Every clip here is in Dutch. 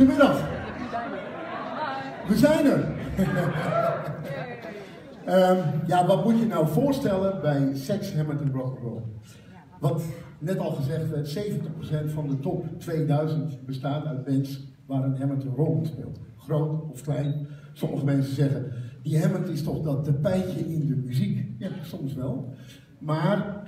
Goedemiddag. We zijn er. Ehm, ja, wat moet je nou voorstellen bij Sex, Hammett en Rock'n'Roll? Wat net al gezegd werd, 70% van de top 2000 bestaat uit mensen waar een Hammett een rol speelt. Groot of klein. Sommige mensen zeggen, die Hammett is toch dat tapijtje in de muziek? Ja, soms wel. Maar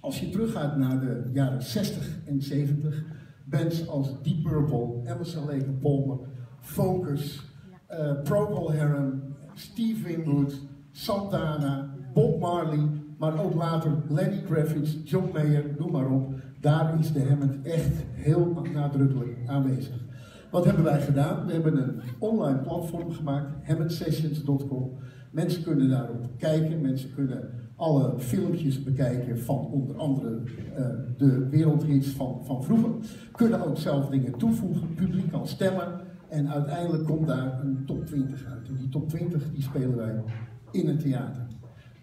als je teruggaat naar de jaren 60 en 70, bands als Deep Purple, Emerson Lake Palmer, Focus, uh, Procol Harum, Steve Winwood, Santana, Bob Marley, maar ook later Lenny Kravitz, John Mayer, noem maar op. Daar is de Hammond echt heel nadrukkelijk aanwezig. Wat hebben wij gedaan? We hebben een online platform gemaakt, hammondsessions.com. Mensen kunnen daarop kijken, mensen kunnen alle filmpjes bekijken van onder andere uh, de wereldhits van, van vroeger. Kunnen ook zelf dingen toevoegen, publiek kan stemmen en uiteindelijk komt daar een top 20 uit. En die top 20 die spelen wij in het theater.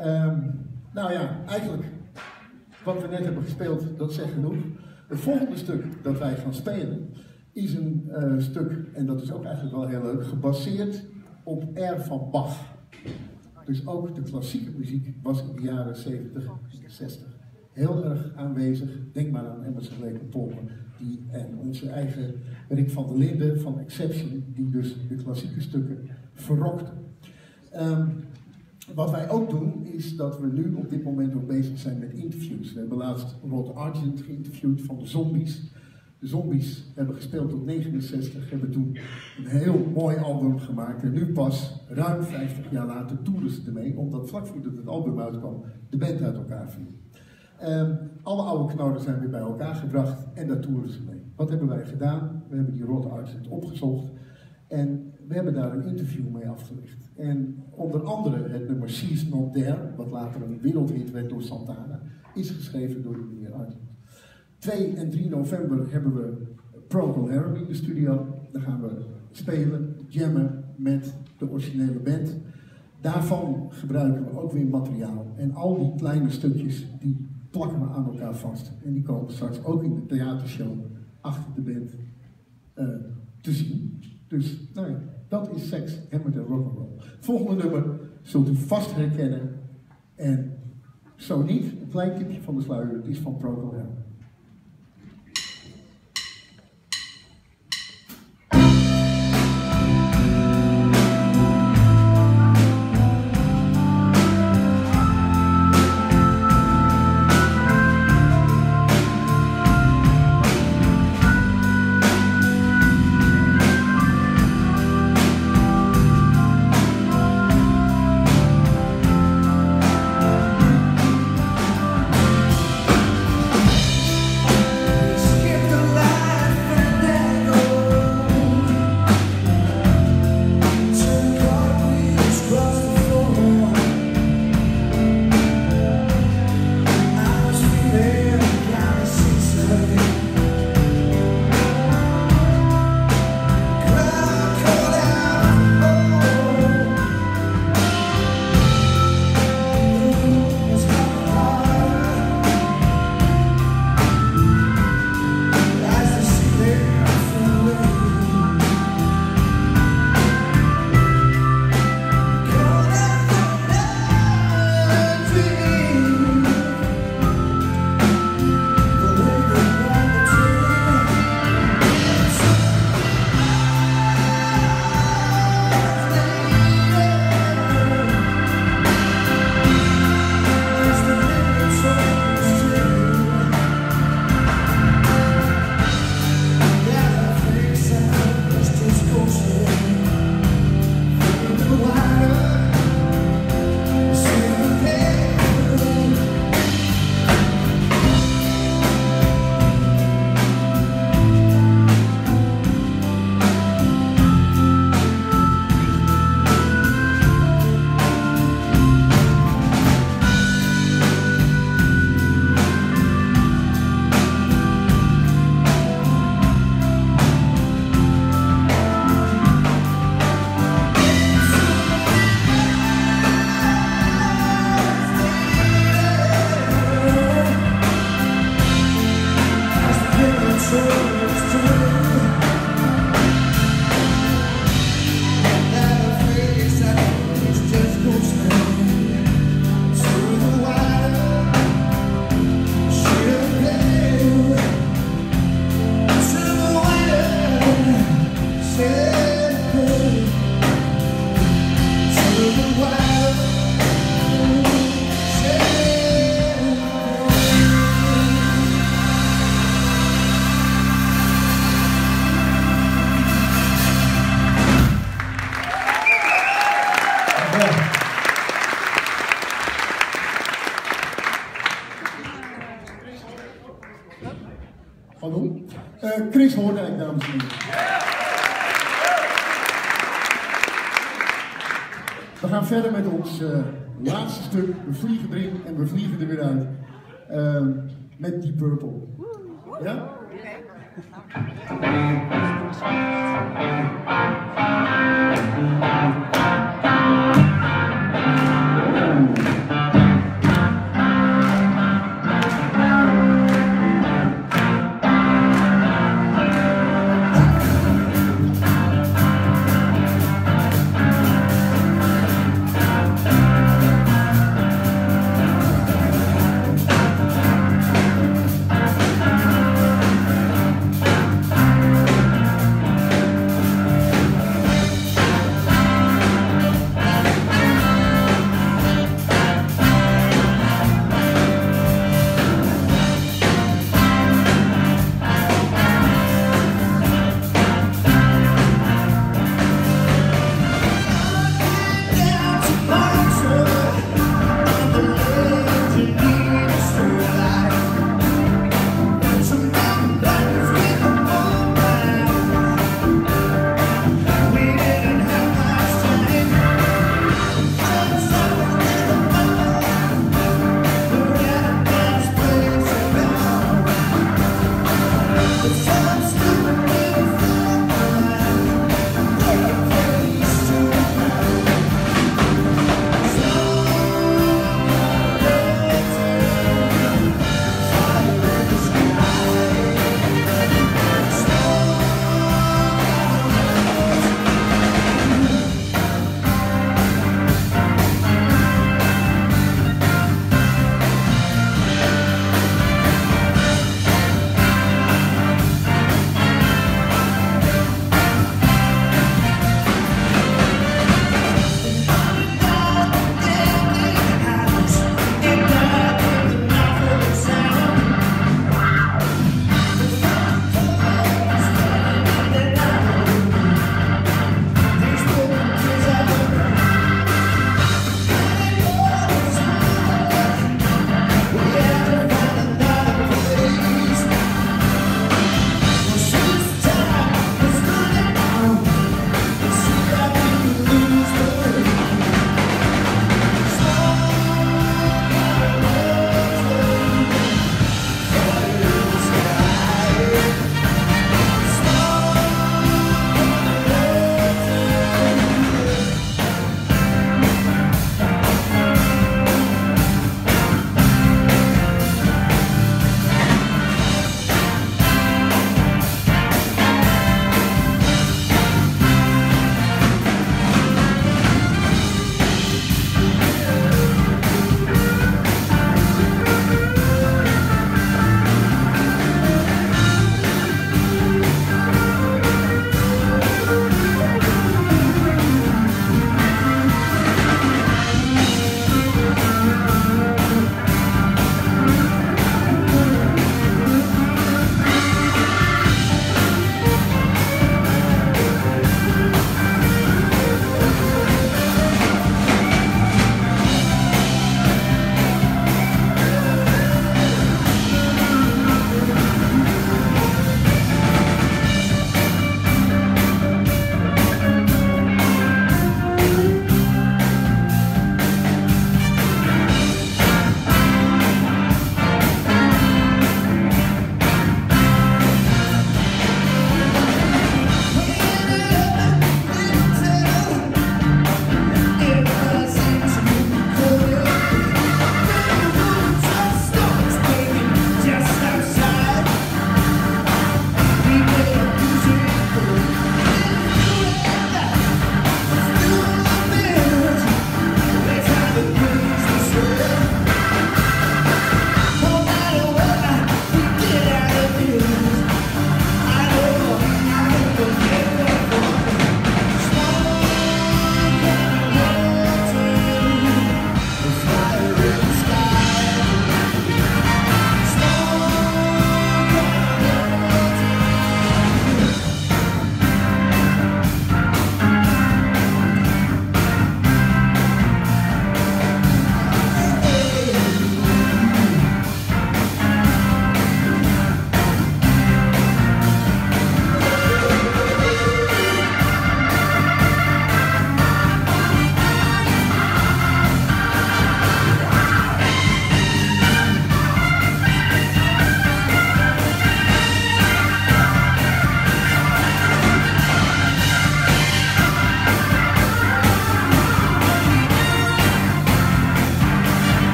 Um, nou ja, eigenlijk wat we net hebben gespeeld, dat zegt genoeg. Het volgende stuk dat wij gaan spelen is een uh, stuk, en dat is ook eigenlijk wel heel leuk, gebaseerd op R van Bach. Dus ook de klassieke muziek was in de jaren 70 en 60 heel erg aanwezig. Denk maar aan Emerson Lake Palmer die, en onze eigen Rick van der Linden van Exception, die dus de klassieke stukken verrokte. Um, wat wij ook doen, is dat we nu op dit moment ook bezig zijn met interviews. We hebben laatst Rod Argent geïnterviewd van de Zombies. De Zombies hebben gespeeld tot 69, hebben toen een heel mooi album gemaakt. En nu pas, ruim 50 jaar later, toeren ze ermee, omdat vlak voordat het album uitkwam, de band uit elkaar viel. Um, alle oude knorren zijn weer bij elkaar gebracht en daar toeren ze mee. Wat hebben wij gedaan? We hebben die Rod Argent opgezocht en we hebben daar een interview mee afgelegd. En onder andere het nummer She's Not wat later een wereldhit werd door Santana, is geschreven door die meneer Argent. 2 en 3 november hebben we Procol Harum in de studio. Daar gaan we spelen, jammen met de originele band. Daarvan gebruiken we ook weer materiaal. En al die kleine stukjes, die plakken we aan elkaar vast. En die komen straks ook in de theatershow achter de band uh, te zien. Dus, nou ja, dat is seks, hammer en rock'n'roll. Volgende nummer zult u vast herkennen. En zo niet, een klein tipje van de sluier, is van Procol Harum. Chris Hoordijk, dames en heren. We gaan verder met ons uh, laatste stuk. We vliegen erin en we vliegen er weer uit. Uh, met die Purple. Ja?